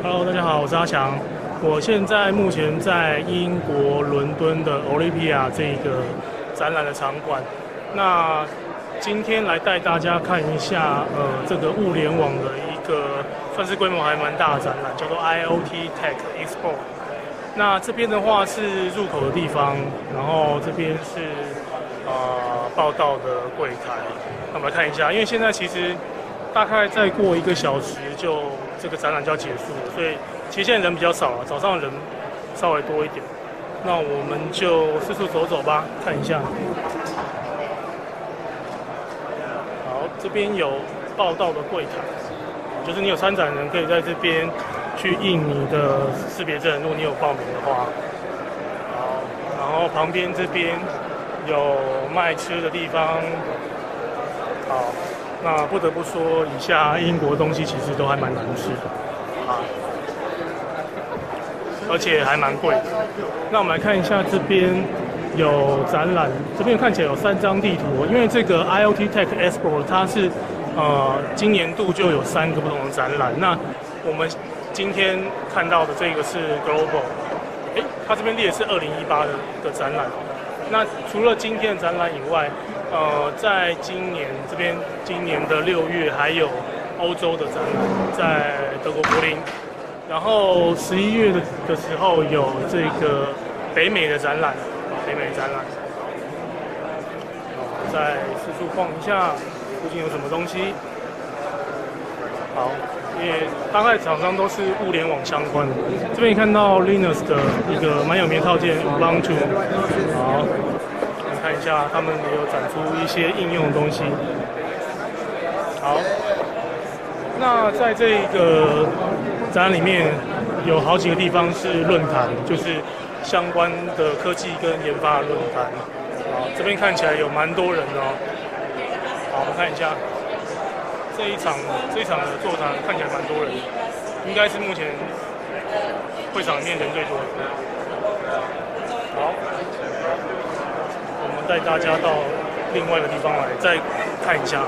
Hello，大家好，我是阿强。我现在目前在英国伦敦的 Olympia 这个展览的场馆。那今天来带大家看一下，呃，这个物联网的一个算是规模还蛮大的展览，叫做 IoT Tech Expo。那这边的话是入口的地方，然后这边是呃报道的柜台。那我们来看一下，因为现在其实大概再过一个小时就这个展览就要结束了，所以其实现在人比较少了，早上人稍微多一点。那我们就四处走走吧，看一下。好，这边有报道的柜台，就是你有参展人可以在这边。去印你的识别证，如果你有报名的话。好，然后旁边这边有卖吃的地方。好，那不得不说，以下英国东西其实都还蛮难吃的，啊，而且还蛮贵。那我们来看一下这边有展览，这边看起来有三张地图，因为这个 IoT Tech Expo 它是呃今年度就有三个不同的展览，那我们。今天看到的这个是 Global，哎，它这边列是二零一八的的展览。那除了今天的展览以外，呃，在今年这边今年的六月还有欧洲的展览，在德国柏林。然后十一月的的时候有这个北美的展览，北美展览。再四处逛一下，附近有什么东西？也。大概厂商都是物联网相关的，这边看到 Linux 的一个蛮有名的套件 Ubuntu，好，来看一下他们也有展出一些应用的东西。好，那在这个展览里面有好几个地方是论坛，就是相关的科技跟研发论坛。好，这边看起来有蛮多人哦。好，我们看一下。这一场这一场的座谈看起来蛮多人，应该是目前会场里面人最多的。好，我们带大家到另外一个地方来再看一下。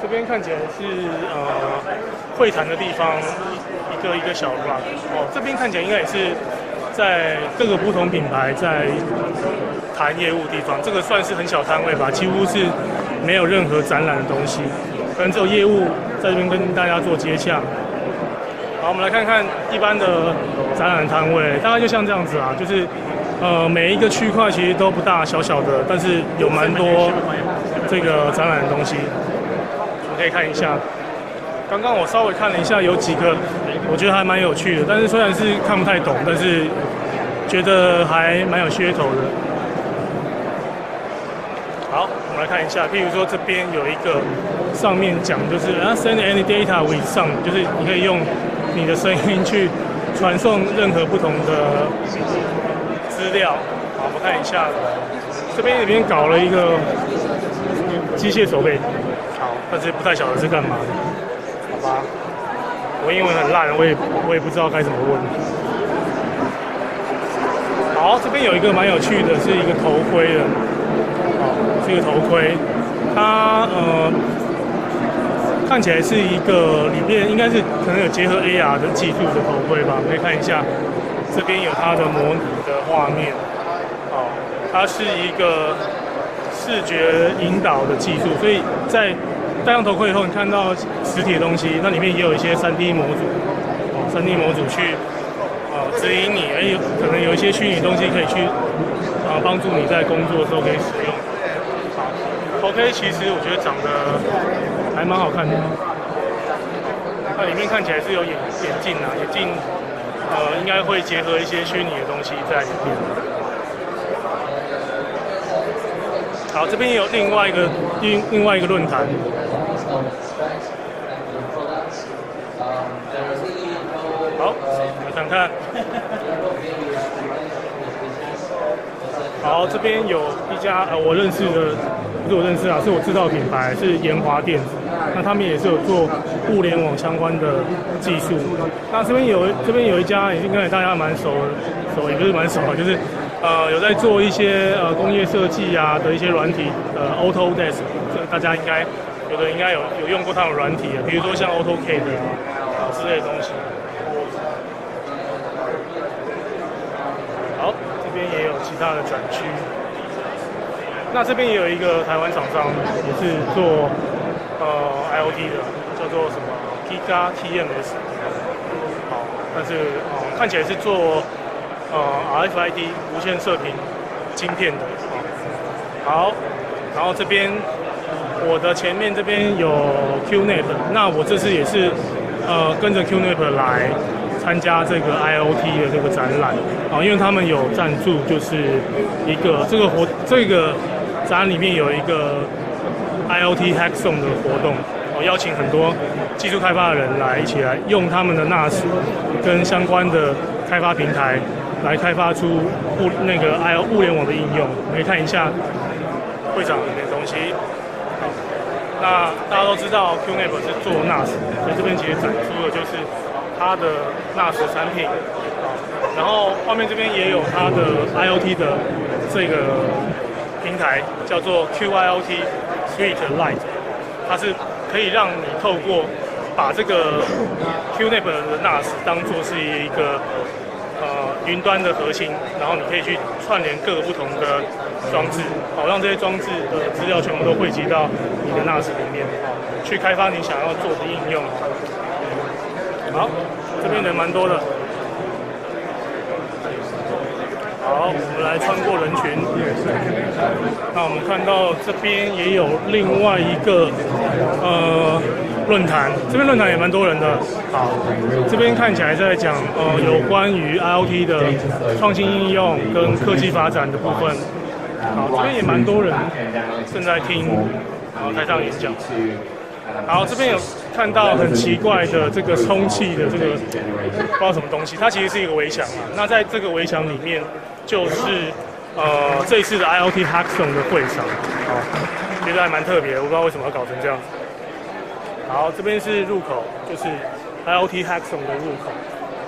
这边看起来是呃会谈的地方，一个一个小 rock。哦，这边看起来应该也是在各个不同品牌在谈业务地方，这个算是很小摊位吧，几乎是。没有任何展览的东西，可能只有业务在这边跟大家做接洽。好，我们来看看一般的展览摊位，大概就像这样子啊，就是呃每一个区块其实都不大，小小的，但是有蛮多这个展览的东西。我们可以看一下，刚刚我稍微看了一下，有几个我觉得还蛮有趣的，但是虽然是看不太懂，但是觉得还蛮有噱头的。好，我们来看一下，譬如说这边有一个上面讲就是 send any data with sound，就是你可以用你的声音去传送任何不同的资料。好，我们看一下，这边里面搞了一个机械手背，好，但是不太晓得是干嘛的，好吧？我英文很烂，我也我也不知道该怎么问。好，这边有一个蛮有趣的，是一个头盔的。这个头盔，它呃看起来是一个里面应该是可能有结合 AR 的技术的头盔吧？可以看一下，这边有它的模拟的画面，哦，它是一个视觉引导的技术，所以在戴上头盔以后，你看到实体的东西，那里面也有一些 3D 模组，哦，3D 模组去指引你，哎，可能有一些虚拟东西可以去啊帮助你在工作的时候可以使用。OK，其实我觉得长得还蛮好看的。它里面看起来是有眼眼镜啊，眼镜呃应该会结合一些虚拟的东西在里面。好，这边有另外一个另另外一个论坛。好，来看看。好，这边有一家呃我认识的。是我认识啊，是我制造品牌是研华电子，那他们也是有做物联网相关的技术。那这边有这边有一家，已经跟大家蛮熟熟，也不是蛮熟啊，就是呃有在做一些呃工业设计啊的一些软体，呃 Autodesk，大家应该有的应该有有用过它的软体啊，比如说像 AutoCAD 啊之类的东西。好，这边也有其他的展区。那这边也有一个台湾厂商，也是做呃 IOT 的，叫做什么 Giga TMS。好，但是哦看起来是做呃 RFID 无线射频晶片的。好，然后这边我的前面这边有 QNAP，那我这次也是呃跟着 QNAP 来参加这个 IOT 的这个展览啊，因为他们有赞助，就是一个这个活这个。展里面有一个 IOT Hackathon 的活动，我邀请很多技术开发的人来一起来用他们的 NAS 跟相关的开发平台来开发出物那个 I O 物联网的应用。可以看一下会长里面的东西。好，那大家都知道 QNAP 是做 NAS，所以这边其实展出的就是它的 NAS 产品。然后画面这边也有它的 IOT 的这个。平台叫做 QIOT Suite Lite，它是可以让你透过把这个 QNAP 的 NAS 当做是一个呃云端的核心，然后你可以去串联各个不同的装置，好让这些装置的资料全部都汇集到你的 NAS 里面，去开发你想要做的应用。好，这边人蛮多的。好，我们来穿过人群。那我们看到这边也有另外一个呃论坛，这边论坛也蛮多人的。好，这边看起来在讲呃有关于 IOT 的创新应用跟科技发展的部分。好，这边也蛮多人正在听，台上演讲。好，这边有看到很奇怪的这个充气的这个不知道什么东西，它其实是一个围墙啊。那在这个围墙里面。就是呃这一次的 IOT Hackathon 的会场，好，觉得还蛮特别，我不知道为什么要搞成这样。好，这边是入口，就是 IOT Hackathon 的入口。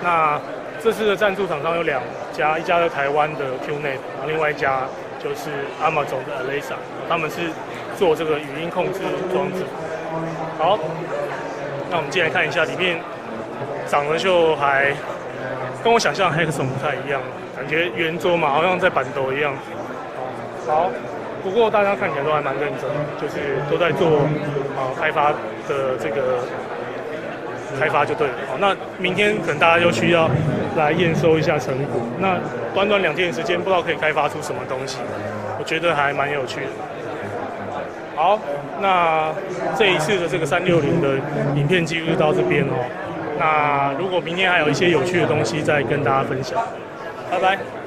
那这次的赞助厂商有两家，一家是台湾的 QNet，然后另外一家就是 Amazon 的 Alexa，他们是做这个语音控制装置。好，那我们进来看一下里面，长得就还跟我想象 Hackathon 不太一样。感觉圆桌嘛，好像在板斗一样。好，不过大家看起来都还蛮认真，就是都在做啊开发的这个开发就对了。好，那明天可能大家就需要来验收一下成果。那短短两天的时间，不知道可以开发出什么东西，我觉得还蛮有趣的。好，那这一次的这个三六零的影片记录到这边哦。那如果明天还有一些有趣的东西，再跟大家分享。Bye bye.